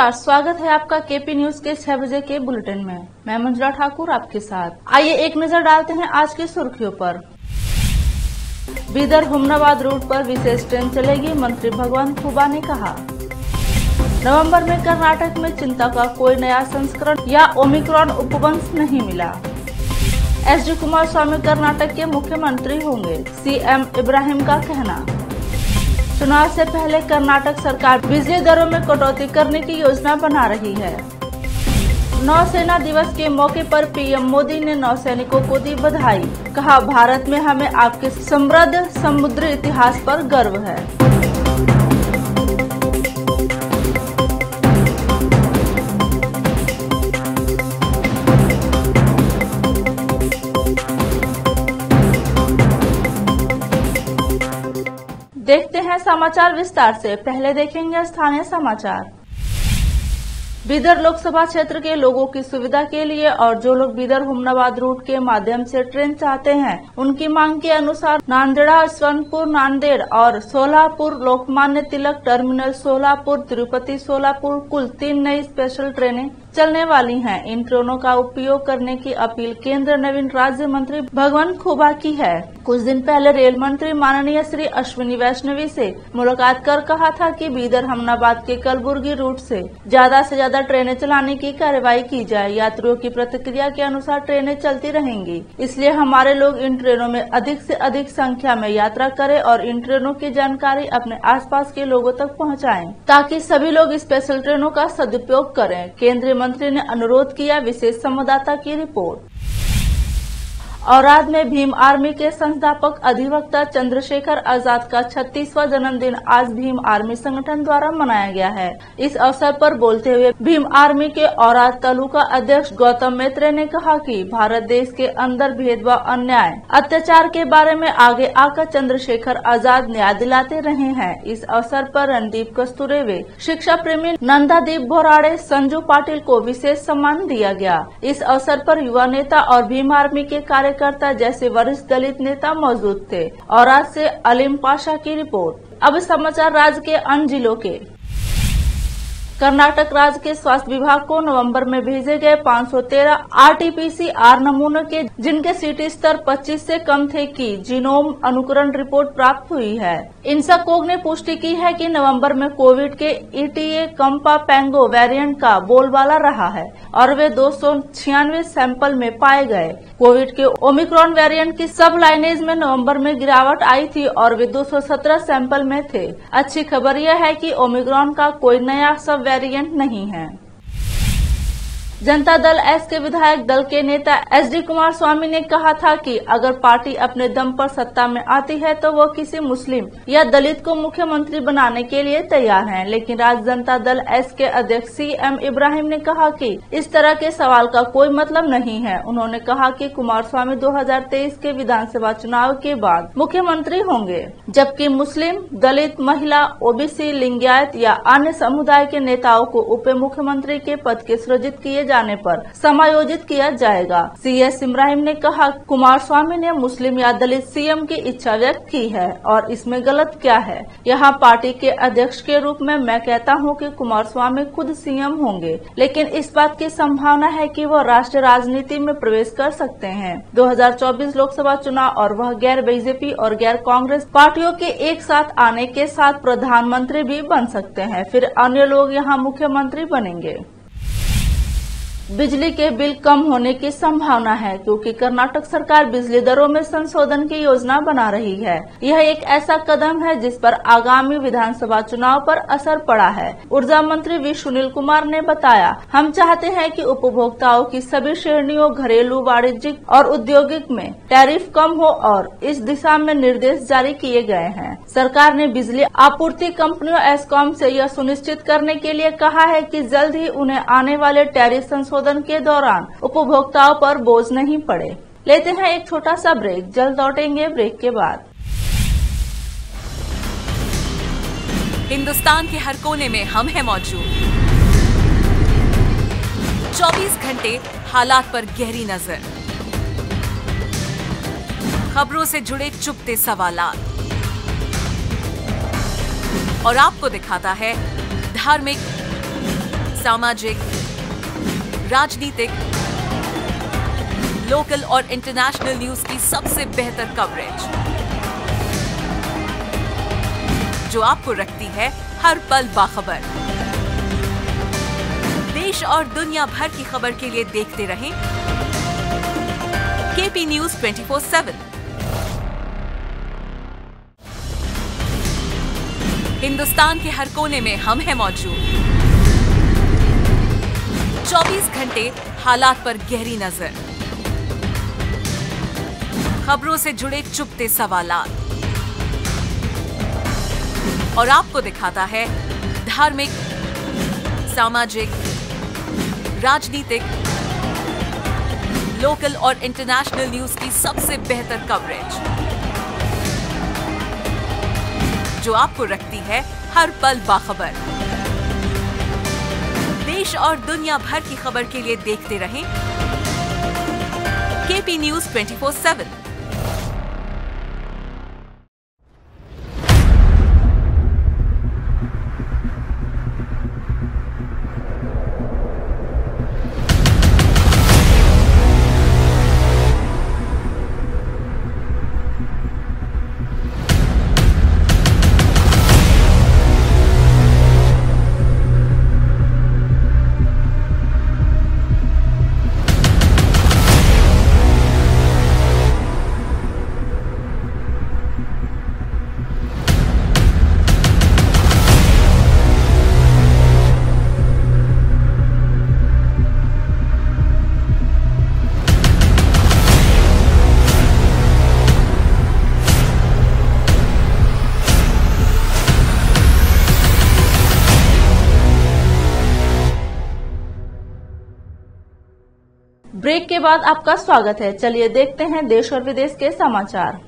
नमस्कार, स्वागत है आपका केपी न्यूज़ के छह बजे के बुलेटिन में। मैं मंजुला ठाकुर आपके साथ। आइए एक नज़र डालते हैं आज की सुर्खियों पर। बीदर हुमनाबाद रूट पर विशेष ट्रेन चलेगी, मंत्री भगवंत खुबा ने कहा। नवंबर में कर्नाटक में चिंता का कोई नया संस्करण या ओमिक्रॉन उपवंश नहीं मिला। S D Kumaraswamy Karnataka के मुख्यमंत्री होंगे, सीएम इब्राहिम का कहना। चुनाव से पहले कर्नाटक सरकार बिजली दरों में कटौती करने की योजना बना रही है। नौसेना दिवस के मौके पर पीएम मोदी ने नौसैनिकों को दी बधाई। कहा, भारत में हमें आपके समृद्ध समुद्र इतिहास पर गर्व है। देखते हैं समाचार विस्तार से। पहले देखेंगे स्थानीय समाचार। बीदर लोकसभा क्षेत्र के लोगों की सुविधा के लिए और जो लोग बीदर हुमनाबाद रूट के माध्यम से ट्रेन चाहते हैं, उनकी मांग के अनुसार नांदेड़ा स्वर्णपुर नांदेड़ और सोलापुर, लोकमान्य तिलक टर्मिनल सोलापुर, तिरुपति सोलापुर, कुल तीन नई स्पेशल ट्रेनें चलने वाली हैं। इन ट्रेनों का उपयोग करने की अपील केंद्र नवीन राज्य मंत्री भगवंत खुबा की है। कुछ दिन पहले रेल मंत्री माननीय श्री अश्विनी वैष्णवी से मुलाकात कर कहा था कि बीदर हमनाबाद के कलबुर्गी रूट से ज़्यादा से ज़्यादा ट्रेनें चलाने की कार्रवाई की जाए। यात्रियों की प्रतिक्रिया के अनुसार ट्रेनें चलती रहेंगी। इसलिए हमारे लोग इन ट्रेनों में अधिक से अधिक संख्या में यात्रा करें और इन ट्रेनों की जानकारी अपने आसपास के लोगों तक पहुंचाएँ, ताकि सभी लोग स्पेशल ट्रेनों का सदुपयोग करें। केंद्रीय मंत्री ने अनुरोध किया विशेष संवाददाता की रिपोर्ट। औराद में भीम आर्मी के संस्थापक अधिवक्ता चंद्रशेखर आज़ाद का छत्तीसवां जन्मदिन आज भीम आर्मी संगठन द्वारा मनाया गया है। इस अवसर पर बोलते हुए भीम आर्मी के औराद तालुका अध्यक्ष गौतम मैत्रे ने कहा कि भारत देश के अंदर भेदभाव अन्याय, अत्याचार के बारे में आगे आकर चंद्रशेखर आज़ाद न्याय दिलाते रहे हैं। इस अवसर पर रणदीप कस्तूरेवे, शिक्षा प्रेमी नंदादीप भोराड़े, संजू पाटिल को विशेष सम्मान दिया गया। इस अवसर पर युवा नेता और भीम आर्मी के कार्य कार्यकर्ता जैसे वरिष्ठ दलित नेता मौजूद थे। और आज से अलीम पाशा की रिपोर्ट। अब समाचार राज्य के अन्य जिलों के। कर्नाटक राज्य के स्वास्थ्य विभाग को नवंबर में भेजे गए 513 आरटीपीसीआर नमूनों के, जिनके सीटी स्तर 25 से कम थे की जीनोम अनुकरण रिपोर्ट प्राप्त हुई है। इंसा कोग ने पुष्टि की है कि नवंबर में कोविड के ईटीए कम्पा पेंगो वेरिएंट का बोलबाला रहा है और वे दो सौ छियानवे सैंपल में पाए गए। कोविड के ओमिक्रॉन वेरिएंट की सब लाइनेज में नवंबर में गिरावट आई थी और वे 217 सैंपल में थे। अच्छी खबर यह है कि ओमिक्रॉन का कोई नया सब वेरिएंट नहीं है। जनता दल एस के विधायक दल के नेता एस डी कुमार स्वामी ने कहा था कि अगर पार्टी अपने दम पर सत्ता में आती है तो वो किसी मुस्लिम या दलित को मुख्यमंत्री बनाने के लिए तैयार हैं। लेकिन राज्य जनता दल एस के अध्यक्ष सी एम इब्राहिम ने कहा कि इस तरह के सवाल का कोई मतलब नहीं है। उन्होंने कहा कि कुमार स्वामी दो हज़ार तेईस के विधानसभा चुनाव के बाद मुख्यमंत्री होंगे, जबकि मुस्लिम, दलित, महिला, ओबीसी, लिंगायत या अन्य समुदाय के नेताओं को उप मुख्यमंत्री के पद के सृजित किए जाने पर समायोजित किया जाएगा। सीएस इब्राहिम ने कहा, कुमार स्वामी ने मुस्लिम या दलित सीएम की इच्छा व्यक्त की है और इसमें गलत क्या है? यहाँ पार्टी के अध्यक्ष के रूप में मैं कहता हूँ कि कुमार स्वामी खुद सीएम होंगे, लेकिन इस बात की संभावना है कि वो राष्ट्रीय राजनीति में प्रवेश कर सकते हैं। 2024 लोकसभा चुनाव और वह गैर बीजेपी और गैर कांग्रेस पार्टियों के एक साथ आने के साथ प्रधानमंत्री भी बन सकते हैं। फिर अन्य लोग यहाँ मुख्यमंत्री बनेंगे। बिजली के बिल कम होने की संभावना है, क्योंकि कर्नाटक सरकार बिजली दरों में संशोधन की योजना बना रही है। यह एक ऐसा कदम है जिस पर आगामी विधानसभा चुनाव पर असर पड़ा है। ऊर्जा मंत्री वी सुनील कुमार ने बताया, हम चाहते हैं कि उपभोक्ताओं की सभी श्रेणियों, घरेलू, वाणिज्यिक और औद्योगिक में टैरिफ कम हो और इस दिशा में निर्देश जारी किए गए हैं। सरकार ने बिजली आपूर्ति कंपनियों, एसकॉम से यह सुनिश्चित करने के लिए कहा है कि जल्द ही उन्हें आने वाले टैरिफ संशोधन संशोधन के दौरान उपभोक्ताओं पर बोझ नहीं पड़े। लेते हैं एक छोटा सा ब्रेक जल्द लौटेंगे ब्रेक के बाद। हिंदुस्तान के हर कोने में हम हैं मौजूद। 24 घंटे हालात पर गहरी नज़र। खबरों से जुड़े चुपते सवाल और आपको दिखाता है धार्मिक, सामाजिक राजनीतिक लोकल और इंटरनेशनल न्यूज़ की सबसे बेहतर कवरेज जो आपको रखती है हर पल बाखबर। देश और दुनिया भर की खबर के लिए देखते रहें। केपी न्यूज़ 24/7 हिंदुस्तान के हर कोने में हम हैं मौजूद। 24 घंटे हालात पर गहरी नज़र। खबरों से जुड़े चुपते सवाल और आपको दिखाता है धार्मिक, सामाजिक, राजनीतिक, लोकल और इंटरनेशनल न्यूज़ की सबसे बेहतर कवरेज। जो आपको रखती है हर पल बाखबर। देश और दुनिया भर की खबर के लिए देखते रहें। केपी न्यूज़ 24/7 ब्रेक के बाद आपका स्वागत है। चलिए देखते हैं देश और विदेश के समाचार।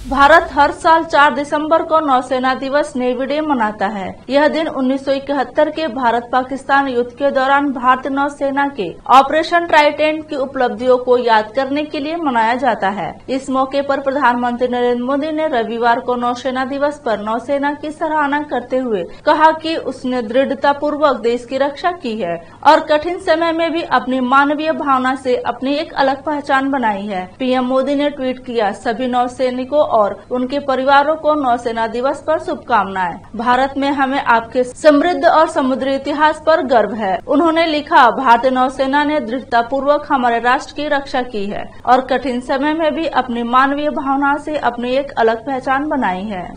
भारत हर साल 4 दिसंबर को नौसेना दिवस नेवी डे मनाता है। यह दिन 1971 के भारत पाकिस्तान युद्ध के दौरान भारतीय नौसेना के ऑपरेशन ट्राइटेंट की उपलब्धियों को याद करने के लिए मनाया जाता है। इस मौके पर प्रधानमंत्री नरेंद्र मोदी ने रविवार को नौसेना दिवस पर नौसेना की सराहना करते हुए कहा कि उसने दृढ़ता पूर्वक देश की रक्षा की है और कठिन समय में भी अपनी मानवीय भावना से अपनी एक अलग पहचान बनाई है। पीएम मोदी ने ट्वीट किया, सभी नौसैनिकों और उनके परिवारों को नौसेना दिवस पर शुभकामनाएँ। भारत में हमें आपके समृद्ध और समुद्री इतिहास पर गर्व है। उन्होंने लिखा, भारतीय नौसेना ने दृढ़ता पूर्वक हमारे राष्ट्र की रक्षा की है और कठिन समय में भी अपनी मानवीय भावना से अपनी एक अलग पहचान बनाई है।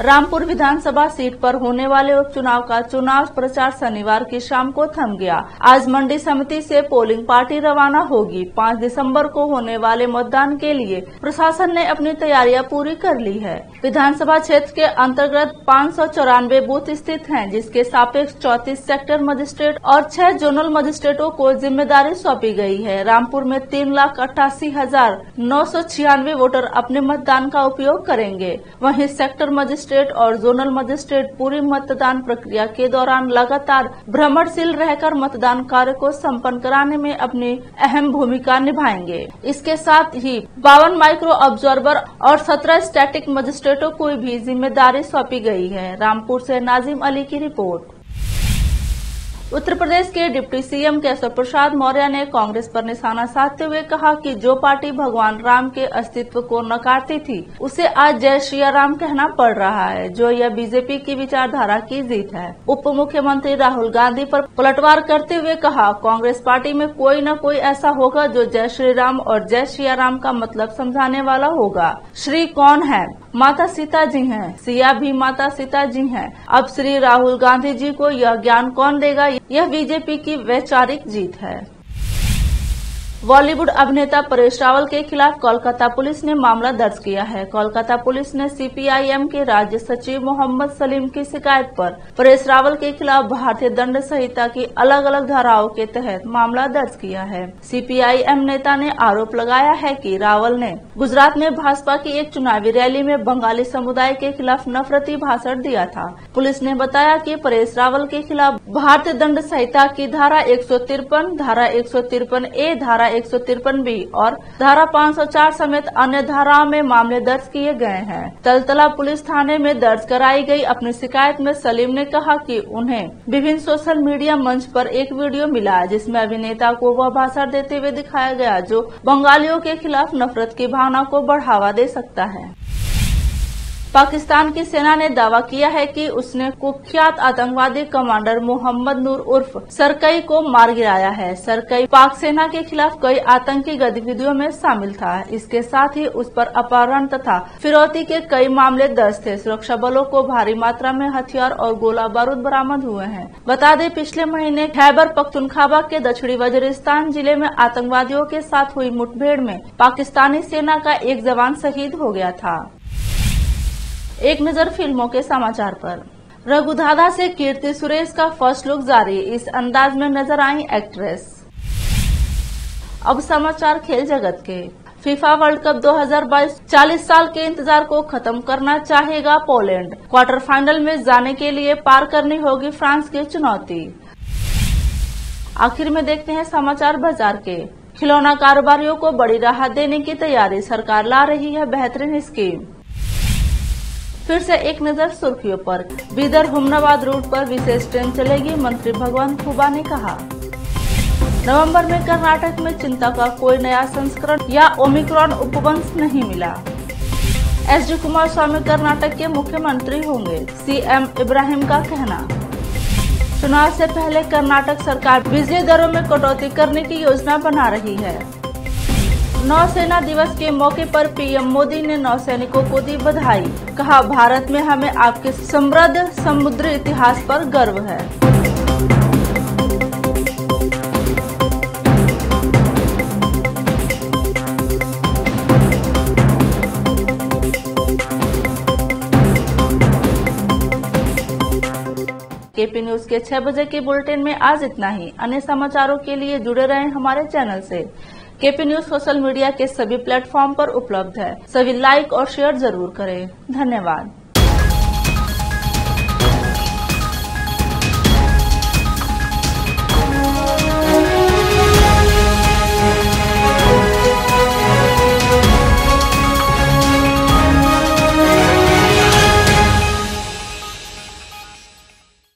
रामपुर विधानसभा सीट पर होने वाले उपचुनाव का चुनाव प्रचार शनिवार की शाम को थम गया। आज मंडी समिति से पोलिंग पार्टी रवाना होगी। 5 दिसंबर को होने वाले मतदान के लिए प्रशासन ने अपनी तैयारियाँ पूरी कर ली है। विधानसभा क्षेत्र के अंतर्गत पाँच सौ चौरानवे बूथ स्थित हैं, जिसके सापेक्ष चौतीस सेक्टर मजिस्ट्रेट और छह जोनल मजिस्ट्रेटों को ज़िम्मेदारी सौंपी गई है। रामपुर में तीन लाख अट्ठासी हज़ार नौ सौ छियानवे वोटर अपने मतदान का उपयोग करेंगे। वहीं सेक्टर मजिस्ट्रेट मजिस्ट्रेट और जोनल मजिस्ट्रेट पूरी मतदान प्रक्रिया के दौरान लगातार भ्रमणशील रहकर मतदान कार्य को संपन्न कराने में अपनी अहम भूमिका निभाएँगे। इसके साथ ही बावन माइक्रो ऑब्जर्वर और सत्रह स्टैटिक मजिस्ट्रेटों को भी ज़िम्मेदारी सौंपी गई है। रामपुर ऐसी नाजिम अली की रिपोर्ट। उत्तर प्रदेश के डिप्टी सीएम केशव प्रसाद मौर्य ने कांग्रेस पर निशाना साधते हुए कहा कि जो पार्टी भगवान राम के अस्तित्व को नकारती थी, उसे आज जय श्री राम कहना पड़ रहा है, जो यह बीजेपी की विचारधारा की जीत है। उप मुख्यमंत्री राहुल गांधी पर पलटवार करते हुए कहा, कांग्रेस पार्टी में कोई न कोई ऐसा होगा जो जय श्री राम और जय श्री राम का मतलब समझाने वाला होगा। श्री कौन है? माता सीता जी हैं। सिया भी माता सीता जी हैं। अब श्री राहुल गांधी जी को यह ज्ञान कौन देगा? यह बीजेपी की वैचारिक जीत है। बॉलीवुड अभिनेता परेश रावल के खिलाफ कोलकाता पुलिस ने मामला दर्ज किया है। कोलकाता पुलिस ने सीपीआईएम के राज्य सचिव मोहम्मद सलीम की शिकायत पर परेश रावल के खिलाफ भारतीय दंड संहिता की अलग अलग धाराओं के तहत मामला दर्ज किया है। सीपीआईएम नेता ने आरोप लगाया है कि रावल ने गुजरात में भाजपा की एक चुनावी रैली में बंगाली समुदाय के खिलाफ नफरती भाषण दिया था। पुलिस ने बताया कि परेश रावल के खिलाफ भारतीय दंड संहिता की धारा एक सौ तिरपन, धारा एक सौ तिरपन ए, धारा एक सौ तिरपन बी और धारा 504 समेत अन्य धाराओं में मामले दर्ज किए गए हैं। तलतला पुलिस थाने में दर्ज कराई गई अपनी शिकायत में सलीम ने कहा कि उन्हें विभिन्न सोशल मीडिया मंच पर एक वीडियो मिला जिसमें अभिनेता को वह भाषण देते हुए दिखाया गया जो बंगालियों के खिलाफ नफरत की भावना को बढ़ावा दे सकता है। पाकिस्तान की सेना ने दावा किया है कि उसने कुख्यात आतंकवादी कमांडर मोहम्मद नूर उर्फ़ सरकई को मार गिराया है। सरकई पाक सेना के खिलाफ कई आतंकी गतिविधियों में शामिल था। इसके साथ ही उस पर अपहरण तथा फिरौती के कई मामले दर्ज थे। सुरक्षा बलों को भारी मात्रा में हथियार और गोला बारूद बरामद हुए हैं। बता दें, पिछले महीने खैबर पख्तुनखाबा के दक्षिणी वजरिस्तान ज़िले में आतंकवादियों के साथ हुई मुठभेड़ में पाकिस्तानी सेना का एक जवान शहीद हो गया था। एक नज़र फ़िल्मों के समाचार पर। रघुधाधा से कीर्ति सुरेश का फ़र्स्ट लुक जारी, इस अंदाज में नज़र आई एक्ट्रेस। अब समाचार खेल जगत के। फीफा वर्ल्ड कप 2022 40 साल के इंतज़ार को खत्म करना चाहेगा पोलैंड। क्वार्टर फाइनल में जाने के लिए पार करनी होगी फ्रांस की चुनौती। आखिर में देखते हैं समाचार बाज़ार के। खिलौना कारोबारियों को बड़ी राहत देने की तैयारी सरकार ला रही है बेहतरीन स्कीम। फिर से एक नज़र सुर्खियों पर। बीदर हुमनाबाद रूट पर विशेष ट्रेन चलेगी, मंत्री भगवंत खुबा ने कहा। नवंबर में कर्नाटक में चिंता का कोई नया संस्करण या ओमिक्रॉन उपवंश नहीं मिला। S D Kumaraswamy Karnataka के मुख्यमंत्री होंगे, सीएम इब्राहिम का कहना। चुनाव से पहले कर्नाटक सरकार बिजली दरों में कटौती करने की योजना बना रही है। नौसेना दिवस के मौके पर पीएम मोदी ने नौसैनिकों को दी बधाई। कहा, भारत में हमें आपके समृद्ध समुद्री इतिहास पर गर्व है। केपी न्यूज़ के छह बजे के बुलेटिन में आज इतना ही। अन्य समाचारों के लिए जुड़े रहें हमारे चैनल से। केपी न्यूज़ सोशल मीडिया के सभी प्लेटफॉर्म पर उपलब्ध है। सभी लाइक और शेयर ज़रूर करें। धन्यवाद।